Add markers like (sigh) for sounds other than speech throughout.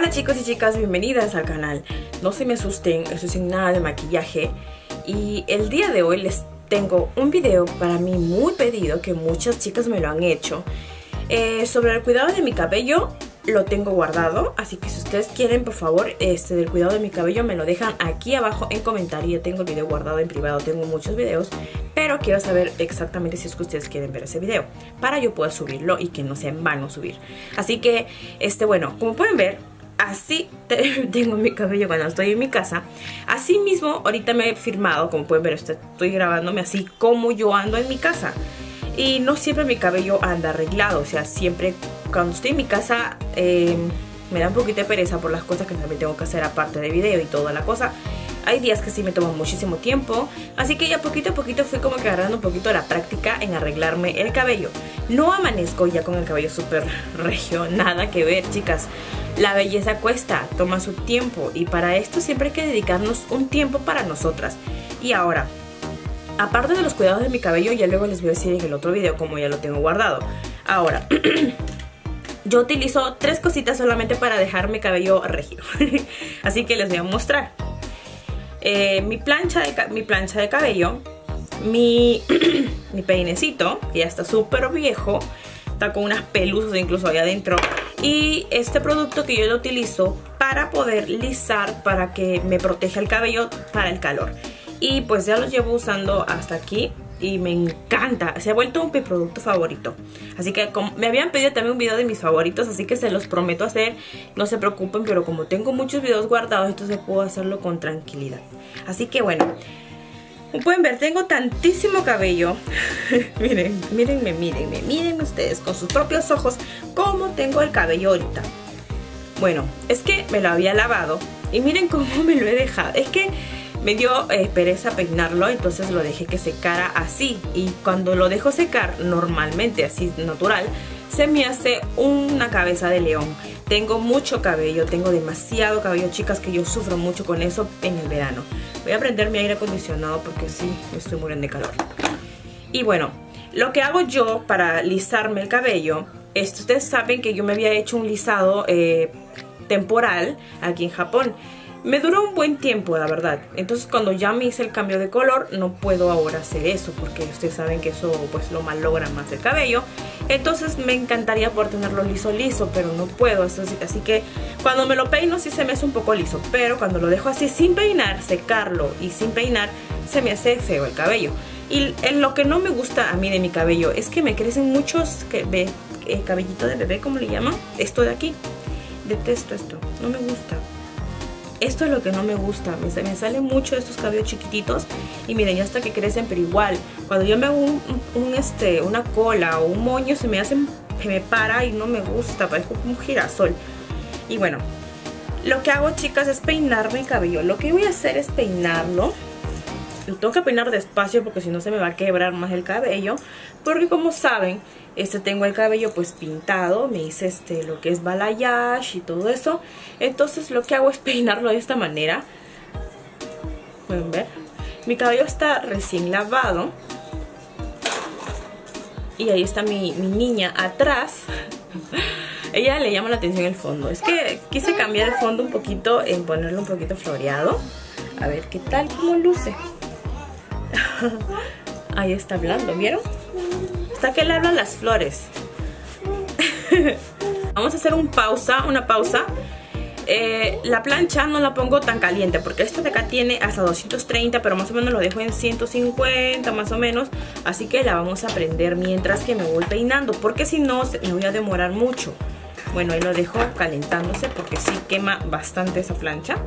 Hola chicos y chicas, bienvenidas al canal. No se me asusten, estoy sin nada de maquillaje. Y el día de hoy les tengo un video para mí muy pedido, que muchas chicas me lo han hecho. Eh, sobre el cuidado de mi cabello, lo tengo guardado. Así que si ustedes quieren, por favor, este del cuidado de mi cabello, me lo dejan aquí abajo en comentario. Tengo el video guardado en privado, tengo muchos videos. Pero quiero saber exactamente si es que ustedes quieren ver ese video. Para yo poder subirlo y que no sea en vano subir. Así que, este bueno, como pueden ver, así (laughs) tengo mi cabello cuando estoy en mi casa. Así mismo, ahorita me he firmado, como pueden ver, estoy grabándome así como yo ando en mi casa. Y no siempre mi cabello anda arreglado, o sea, siempre cuando estoy en mi casa eh, me da un poquito de pereza por las cosas que también tengo que hacer aparte de video y toda la cosa. Hay días que sí me toman muchísimo tiempo, así que ya poquito a poquito fui como que agarrando un poquito la práctica en arreglarme el cabello. No amanezco ya con el cabello súper (laughs) regio, nada que ver chicas. La belleza cuesta, toma su tiempo y para esto siempre hay que dedicarnos un tiempo para nosotras. Y ahora, aparte de los cuidados de mi cabello, ya luego les voy a decir en el otro video como ya lo tengo guardado. Ahora, (clears throat) yo utilizo tres cositas solamente para dejar mi cabello regio. (laughs) Así que les voy a mostrar. Eh, mi, plancha de, mi plancha de cabello, mi, (clears throat) mi peinecito, que ya está súper viejo, está con unas pelusas incluso ahí adentro, y este producto que yo lo utilizo para poder lisar, para que me proteja el cabello para el calor. Y pues ya lo llevo usando hasta aquí y me encanta. Se ha vuelto un mi producto favorito. Así que me habían pedido también un video de mis favoritos, así que se los prometo hacer. No se preocupen, pero como tengo muchos videos guardados, entonces puedo hacerlo con tranquilidad. Así que bueno, como pueden ver, tengo tantísimo cabello. (laughs) miren, mírenme, mírenme, mírenme ustedes con sus propios ojos cómo tengo el cabello ahorita. Bueno, es que me lo había lavado y miren cómo me lo he dejado. Es que me dio eh, pereza peinarlo, entonces lo dejé que secara así. Y cuando lo dejo secar, normalmente así natural, se me hace una cabeza de león. Tengo mucho cabello, tengo demasiado cabello, chicas, que yo sufro mucho con eso en el verano. Voy a prender mi aire acondicionado porque sí, estoy muriendo de calor. Y bueno, lo que hago yo para lisarme el cabello, esto, ustedes saben que yo me había hecho un lisado eh, temporal aquí en Japón. Me duró un buen tiempo, la verdad. Entonces cuando ya me hice el cambio de color, no puedo ahora hacer eso, porque ustedes saben que eso pues lo malogra más el cabello. Entonces me encantaría poder tenerlo liso liso, pero no puedo. Así, que cuando me lo peino sí se me hace un poco liso, pero cuando lo dejo así sin peinar, secarlo y sin peinar, se me hace feo el cabello. Y lo que no me gusta a mí de mi cabello es que me crecen muchos que, ve, eh, cabellito de bebé, como le llaman, esto de aquí. Detesto esto, no me gusta. Esto es lo que no me gusta, me, me salen mucho estos cabellos chiquititos y miren, ya hasta que crecen, pero igual, cuando yo me hago un, este, una cola o un moño se me hacen, se me para y no me gusta, parece un girasol. Y bueno, lo que hago chicas es peinarme el cabello, lo que voy a hacer es peinarlo lo tengo que peinar despacio porque si no se me va a quebrar más el cabello. Porque como saben, este tengo el cabello pues pintado. Me hice este lo que es balayage y todo eso. Entonces lo que hago es (laughs) peinarlo de esta manera. Pueden ver. Mi cabello está recién lavado. Y ahí está mi, mi niña atrás. (laughs) Ella le llama la atención el fondo. Es que quise cambiar el fondo un poquito, en ponerlo un poquito floreado. A ver qué tal, cómo luce. (laughs) Ahí está hablando, ¿vieron? Está que le hablan las flores. (laughs) Vamos a hacer un pausa, una pausa. Eh, la plancha no la pongo tan caliente porque esta de acá tiene hasta 230 pero más o menos lo dejo en 150 más o menos así que la vamos a prender mientras que me voy peinando porque si no me voy a demorar mucho bueno ahí lo dejo calentándose porque sí quema bastante esa plancha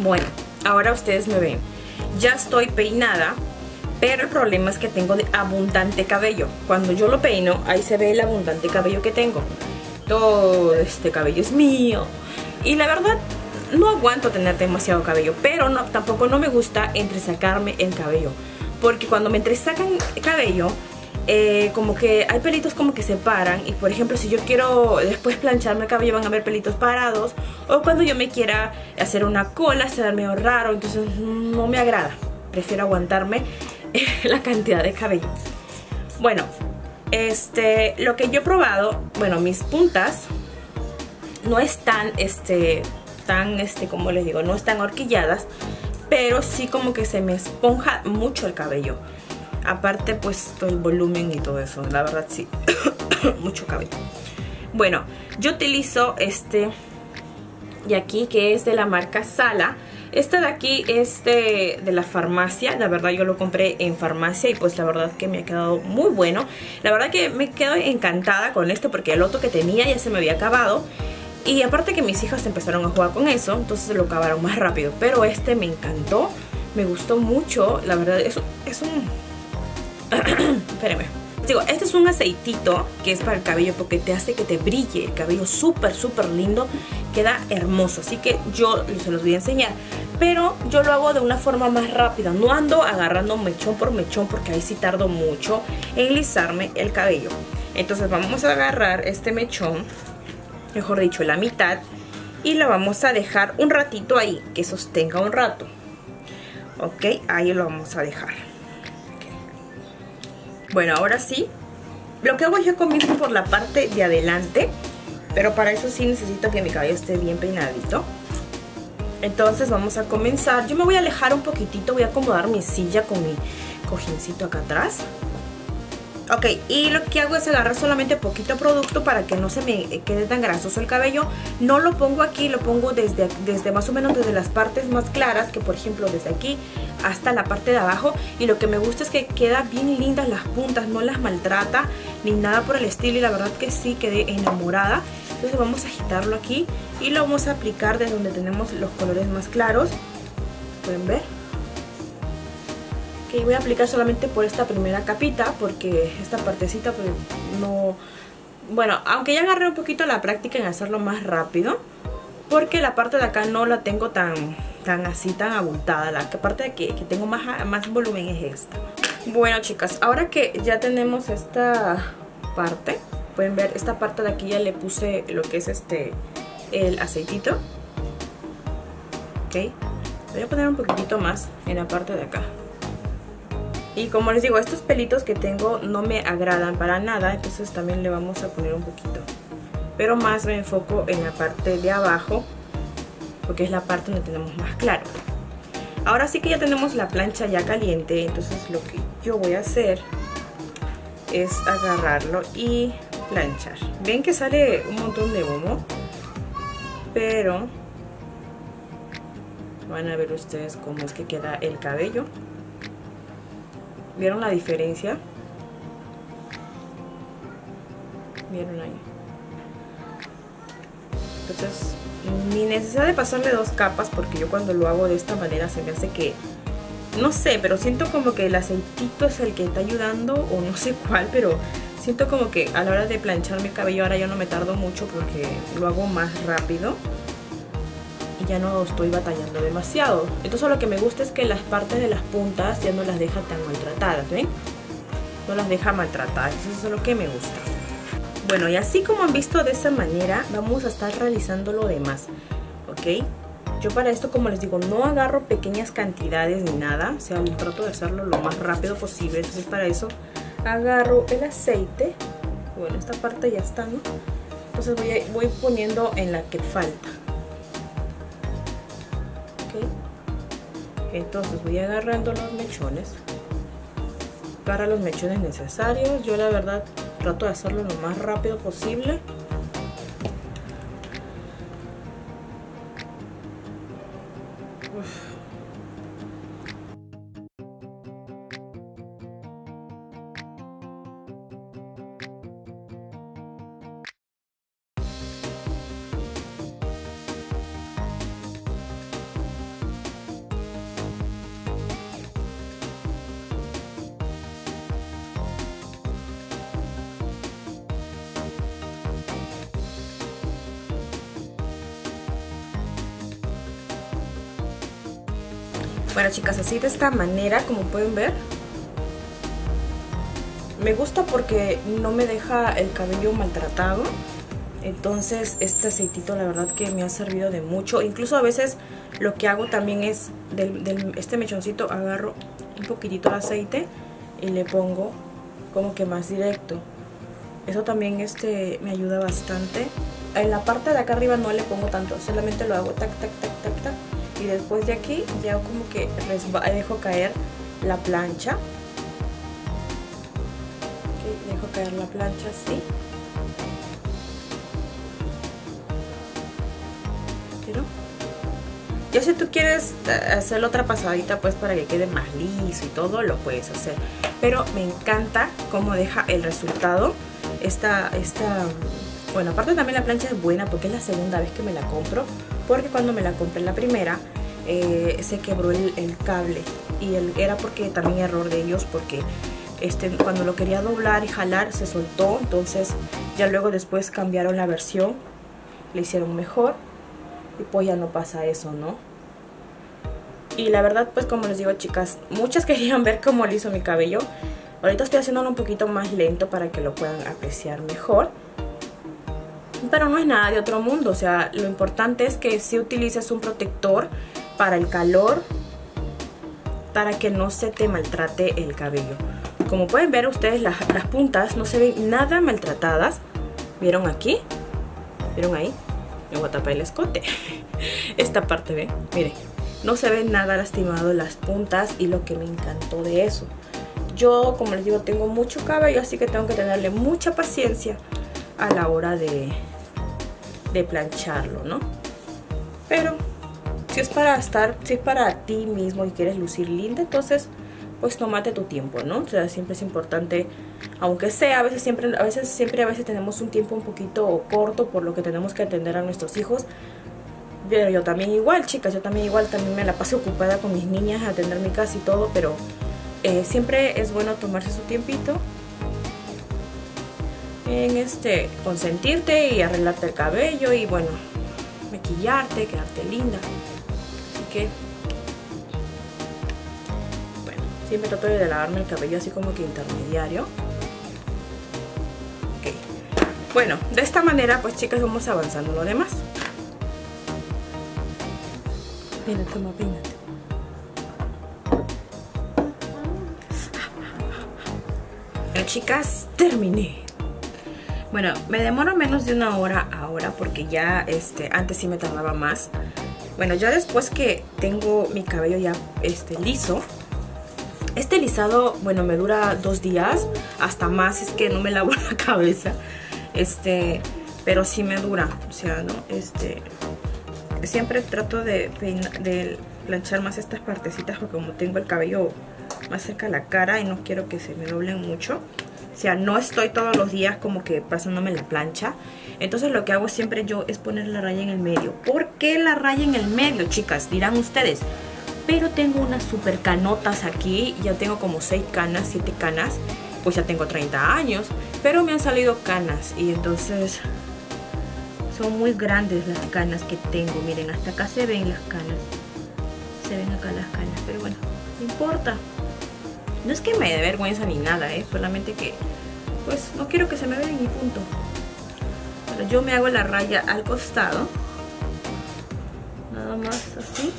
Bueno, ahora ustedes me ven. Ya estoy peinada, pero el problema es que tengo de abundante cabello. Cuando yo lo peino, ahí se ve el abundante cabello que tengo. Todo este cabello es mío. Y la verdad, no aguanto tener demasiado cabello, pero no, tampoco no me gusta entresacarme el cabello. Porque cuando me entresacan el cabello, eh, como que hay pelitos como que se paran y por ejemplo si yo quiero después plancharme el cabello van a ver pelitos parados o cuando yo me quiera hacer una cola se da medio raro entonces no me agrada. Prefiero aguantarme (laughs) la cantidad de cabello. Bueno este lo que yo he probado bueno mis puntas no están este tan este como les digo no están horquilladas pero sí como que se me esponja mucho el cabello Aparte pues todo el volumen y todo eso, la verdad sí, (coughs) mucho cabello. Bueno, yo utilizo este de aquí que es de la marca Sala. Este de aquí es de, la farmacia, la verdad yo lo compré en farmacia y pues la verdad que me ha quedado muy bueno. La verdad que me quedo encantada con este porque el otro que tenía ya se me había acabado. Y aparte que mis hijas empezaron a jugar con eso, entonces lo acabaron más rápido. Pero este me encantó, me gustó mucho, la verdad es, es un (clears throat) Espérenme. Digo, este es un aceitito que es para el cabello porque te hace que te brille el cabello súper, súper lindo. Queda hermoso, así que yo se los voy a enseñar. Pero yo lo hago de una forma más rápida. No ando agarrando mechón por mechón porque ahí sí tardo mucho en lisarme el cabello. Entonces vamos a agarrar este mechón, mejor dicho, la mitad. Y lo vamos a dejar un ratito ahí, que sostenga un rato. Ok, ahí lo vamos a dejar. Bueno, ahora sí. Lo que hago yo comienzo por la parte de adelante. Pero para eso sí necesito que mi cabello esté bien peinadito. Entonces vamos a comenzar. Yo me voy a alejar un poquitito. Voy a acomodar mi silla con mi cojincito acá atrás. Ok, y lo que hago es agarrar solamente poquito producto para que no se me quede tan grasoso el cabello. No lo pongo aquí, lo pongo desde, desde más o menos desde las partes más claras, que por ejemplo desde aquí hasta la parte de abajo. Y lo que me gusta es que queda bien lindas las puntas, no las maltrata ni nada por el estilo. Y la verdad que sí quedé enamorada. Entonces vamos a agitarlo aquí y lo vamos a aplicar desde donde tenemos los colores más claros. Pueden ver que voy a aplicar solamente por esta primera capita porque esta partecita pues no... Bueno, aunque ya agarré un poquito la práctica en hacerlo más rápido porque la parte de acá no la tengo tan, tan así, tan abultada. La parte de que, que tengo más, más volumen es esta. Bueno chicas, ahora que ya tenemos esta parte, pueden ver esta parte de aquí ya le puse lo que es este, el aceitito. Ok, voy a poner un poquitito más en la parte de acá. Y como les digo, estos pelitos que tengo no me agradan para nada, entonces también le vamos a poner un poquito. Pero más me enfoco en la parte de abajo, porque es la parte donde tenemos más claro. Ahora sí que ya tenemos la plancha ya caliente, entonces lo que yo voy a hacer es agarrarlo y planchar. Ven que sale un montón de humo, pero van a ver ustedes cómo es que queda el cabello. ¿Vieron la diferencia? ¿Vieron ahí? Entonces, ni necesidad de pasarle dos capas porque yo cuando lo hago de esta manera se me hace que... No sé, pero siento como que el aceitito es el que está ayudando o no sé (laughs) cuál, pero siento como que a la hora de planchar mi cabello ahora ya no me tardo mucho porque lo hago más rápido y ya no estoy batallando demasiado. Entonces lo que me gusta es que las partes de las puntas ya no las deja tan maltratadas, ¿ven? No las deja maltratadas, eso es lo que me gusta. Bueno, y así como han visto de esa manera, vamos a estar realizando lo demás, ¿ok? Yo para esto, como les digo, no agarro pequeñas cantidades ni nada, o sea, trato de hacerlo lo más rápido posible, entonces para eso agarro el aceite, bueno, esta parte ya está, ¿no? Entonces voy, voy poniendo en la que falta. entonces voy agarrando los mechones para los mechones necesarios. Yo la verdad trato de hacerlo lo más rápido posible Bueno chicas, así de esta manera, como pueden ver, me gusta porque no me deja el cabello maltratado. Entonces este aceitito la verdad que me ha servido de mucho. Incluso a veces lo que hago también es del, este mechoncito agarro un poquitito de aceite y le pongo como que más directo. Eso también este me ayuda bastante. En la parte de acá arriba no le pongo tanto, solamente lo hago tac, tac, tac, tac, tac. Y después de aquí ya como que dejo caer la plancha. dejo caer la plancha así. Ya si tú quieres eh, hacer otra pasadita pues para que quede más liso y todo, lo puedes hacer. Pero me encanta cómo deja el resultado. Esta, esta, bueno, aparte también la plancha es buena porque es la segunda vez que me la compro. Porque cuando me la compré la primera, eh, se quebró el, cable. Y era porque también error de ellos porque este, cuando lo quería doblar y jalar se soltó. Entonces ya luego después cambiaron la versión. Le hicieron mejor y pues ya no pasa eso, ¿no? Y la verdad, pues como les digo, chicas, muchas (laughs) querían ver cómo le hizo mi cabello. Ahorita estoy haciéndolo un poquito más lento para que lo puedan apreciar mejor. Pero no es nada de otro mundo, o sea, lo importante es que si utilices un protector para el calor, para que no se te maltrate el cabello. Como pueden ver ustedes, las, las puntas no se ven nada maltratadas. ¿Vieron aquí? ¿Vieron ahí? me voy a tapar el escote. (laughs) Esta parte, ¿ven? Miren, no se ve nada lastimado las puntas y lo que me encantó de eso. Yo, como les digo, tengo mucho cabello, así que tengo que tenerle mucha paciencia a la hora de, de plancharlo, ¿no? Pero si es para estar, si es para ti mismo y quieres lucir linda, entonces pues tómate tu tiempo, ¿no? O sea, siempre es importante, aunque sea, a veces siempre, a veces siempre a veces tenemos un tiempo un poquito corto por lo que tenemos que atender a nuestros hijos. Pero yo también igual, chicas, yo también igual, también me la paso ocupada con mis niñas, atender mi todo, pero eh, siempre es bueno tomarse su tiempito en este, consentirte y arreglarte el cabello y bueno, maquillarte, quedarte linda. Así que Siempre trato de lavarme el cabello así como que intermediario. Ok. Bueno, de esta manera pues chicas vamos avanzando lo demás. Mira, toma, peínate. Bueno chicas, terminé. Bueno, me demoro menos de una hora ahora porque ya este, antes sí me tardaba más. Bueno, ya después que tengo mi cabello ya este, liso, este lisado, bueno, me dura dos días, hasta más, es que no me lavo (laughs) la cabeza. Este, pero sí me dura, o sea, ¿no? Este, siempre trato de, planchar más estas partecitas porque como tengo el cabello más cerca de la cara y no quiero que se me doblen mucho. O sea, no estoy todos los días como que pasándome la plancha. Entonces lo que hago siempre yo es poner la raya en el medio. ¿Por qué la raya en el medio, chicas? Dirán ustedes. Pero tengo unas super canotas aquí, ya tengo como 6 canas, 7 canas, pues ya tengo 30 años, pero me han salido canas. Y entonces son muy grandes las canas que tengo, miren, hasta acá se ven las canas, se ven acá las canas, pero bueno, no importa, no es que me dé vergüenza ni nada, ¿eh? solamente que pues no quiero que se me vean ni punto. Pero yo me hago la raya al costado, nada más así.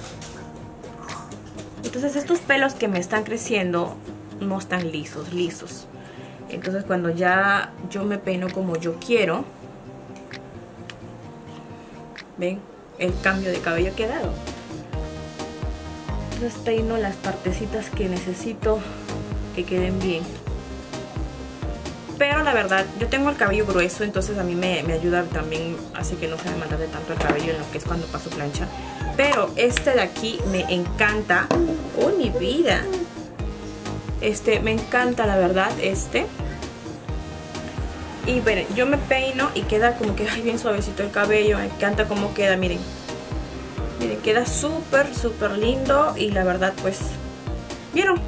Entonces estos pelos que me están creciendo no están lisos, lisos. Entonces cuando ya yo me peino como yo quiero, ven el cambio de cabello que he dado. Entonces peino las partecitas que necesito que queden bien. Pero la verdad, yo tengo el cabello grueso, entonces a mí me, ayuda también, así que no se me manda de tanto el cabello en lo que es cuando paso plancha. Pero este de aquí me encanta. ¡Oh, mi vida! Este, me encanta la verdad, este. Y bueno, yo me peino y queda como que ay, bien suavecito el cabello. Me encanta cómo queda, miren. Miren, queda súper, súper lindo. Y la verdad, pues, ¿vieron?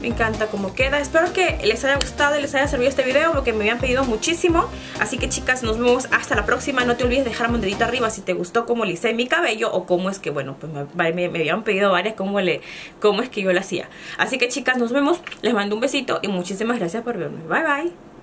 Me encanta cómo queda. Espero que les haya gustado y les haya servido este video porque me habían pedido muchísimo. Así que chicas, nos vemos hasta la próxima. No te olvides de dejarme un dedito arriba si te gustó cómo le hice mi cabello o cómo es que, bueno, pues me, me, habían pedido varias cómo, le, cómo es que yo lo hacía. Así que chicas, nos vemos. Les mando un besito y muchísimas gracias por verme. Bye bye.